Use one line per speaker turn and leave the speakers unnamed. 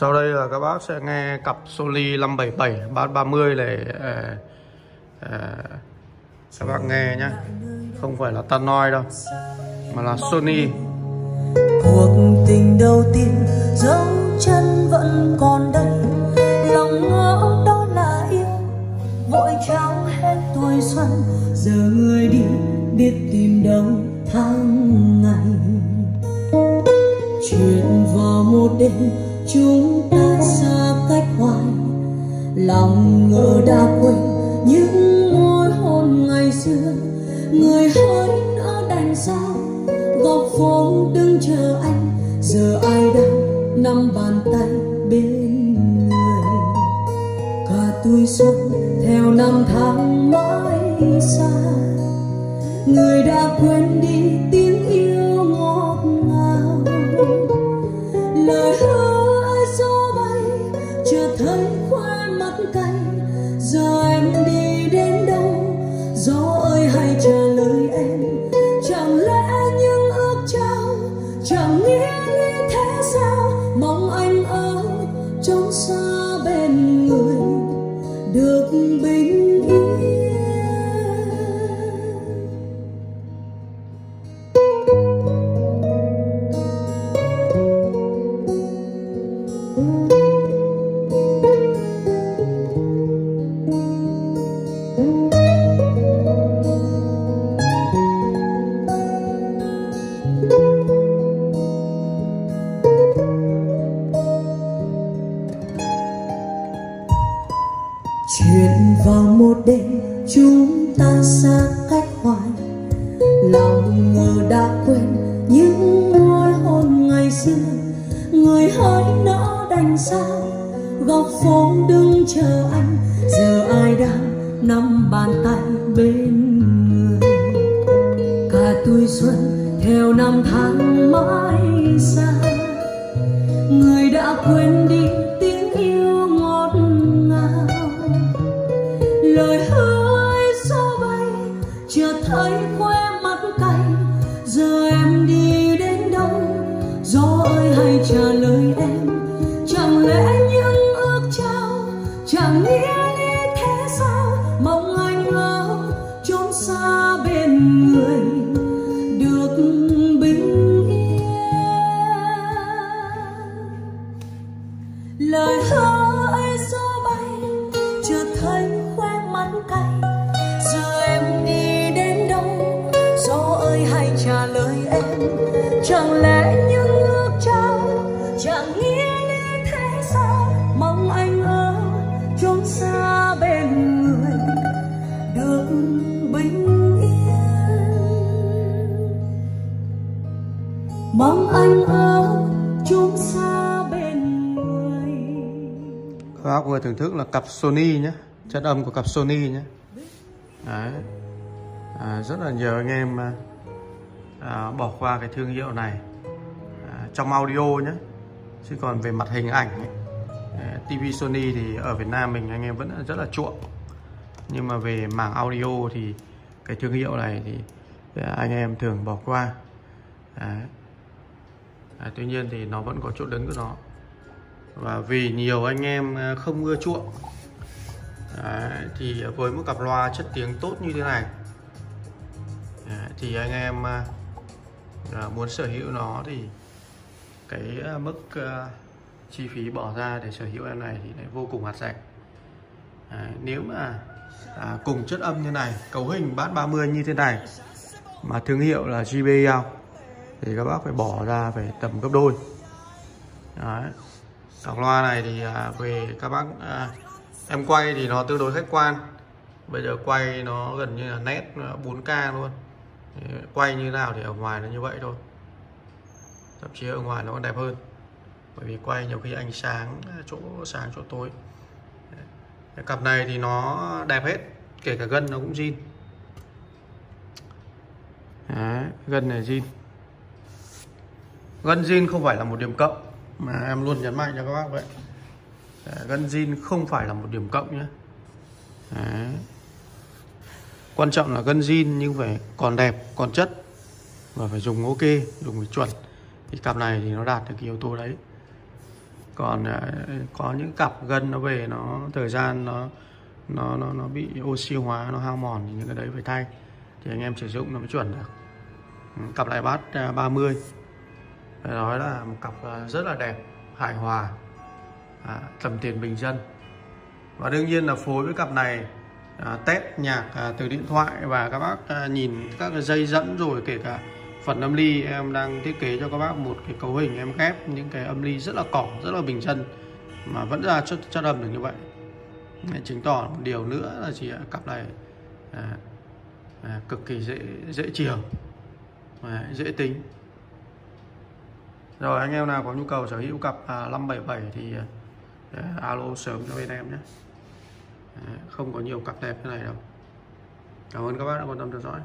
Sau đây là các bác sẽ nghe cặp Sony 577 bát 30 này à, à, các bác nghe nhé không phải là Tannoy đâu mà là Sony.
Cuộc tình đầu tiên dấu chân vẫn còn đây. Lòng ngỡ đó là yêu vội trao hết tuổi xuân. Giờ người đi biết tìm đâu tháng ngày. Chuyện vào một đêm chúng ta xa cách hoài. Lòng ngờ đã quên những môi hôn ngày xưa. Người hỡi đã đành sao? Góc phố đứng chờ anh. Giờ ai đang nắm bàn tay bên người? Cả tuổi xuân theo năm tháng mãi xa. Người đã quên đi tiếng yêu ngọt ngào. Lời trong vào một đêm, chúng ta xa cách hoài. Lòng ngờ đã quên những môi hôn ngày xưa. Người hỡi nỡ đành sao? Góc phố đứng chờ anh. Giờ ai đang nắm bàn tay bên người? Cả tuổi xuân theo năm tháng mãi. Chợt khoe mắt cay. Giờ em đi đến đâu? Gió ơi, hãy trả lời em. Chẳng lẽ những ước trao chẳng nghĩa lý thế sao? Mong anh ở chốn xa bên người được bình yên. Lời hứa ấy gió bay, chợt thấy khoe mắt cay. Chẳng lẽ những ước trao chẳng nghĩa lý thế sao? Mong anh ở chốn xa bên người được bình yên. Mong anh ở chốn xa bên người.
Các bác vừa thưởng thức là cặp Sony nhé chất âm của cặp Sony nhé. Đấy. À, rất là nhờ anh em à, à, bỏ qua cái thương hiệu này à, trong audio nhé. Chứ còn về mặt hình ảnh ấy, à, TV Sony thì ở Việt Nam mình anh em vẫn rất là chuộng. Nhưng mà về mảng audio thì cái thương hiệu này thì à, anh em thường bỏ qua. Đấy. À, tuy nhiên thì nó vẫn có chỗ đứng của nó. Và vì nhiều anh em không ưa chuộng à, thì với một cặp loa chất tiếng tốt như thế này à, thì anh em à, muốn sở hữu nó thì cái à, mức à, chi phí bỏ ra để sở hữu em này thì lại vô cùng hạt rẻ. À, nếu mà à, cùng chất âm như này cấu hình bass 30 như thế này mà thương hiệu là JBL thì các bác phải bỏ ra phải tầm gấp đôi. Đấy. Đọc loa này thì à, về các bác à, em quay thì nó tương đối khách quan. Bây giờ quay nó gần như là nét à, 4K luôn quay như nào thì ở ngoài nó như vậy thôi. Thậm chí ở ngoài nó còn đẹp hơn. Bởi vì quay nhiều khi ánh sáng à, chỗ sáng chỗ tối. Đấy. cặp này thì nó đẹp hết kể cả gân nó cũng zin. Đấy, gân này zin. Gân zin không phải là một điểm cộng mà em luôn nhấn mạnh cho các bác vậy. Đấy, gân zin không phải là một điểm cộng nhé. Đấy quan trọng là gân zin nhưng phải còn đẹp còn chất và phải dùng ok dùng phải chuẩn. Thì cặp này thì nó đạt được cái yếu tố đấy. Còn à, có những cặp gân nó về nó thời gian nó nó nó nó bị oxy hóa nó hao mòn thì những cái đấy phải thay. Thì anh em sử dụng nó mới chuẩn được. Ừ, cặp này bát à, 30 phải nói là một cặp à, rất là đẹp hài hòa à, tầm tiền bình dân. Và đương nhiên là phối với cặp này à, test nhạc à, từ điện thoại và các bác à, nhìn các cái dây dẫn rồi kể cả phần âm ly em đang thiết kế cho các bác một cái cấu hình em ghép những cái âm ly rất là cỏ rất là bình dân mà vẫn ra chất chất âm được như vậy. Chứng tỏ một điều nữa là chị ạ cặp này à, à, cực kỳ dễ dễ chiều à, dễ tính. Rồi anh em nào có nhu cầu sở hữu cặp à, 577 thì à, alo sớm cho bên em nhé không có nhiều cặp đẹp như này đâu. Cảm ơn các bác đã quan tâm theo dõi.